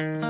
Bye.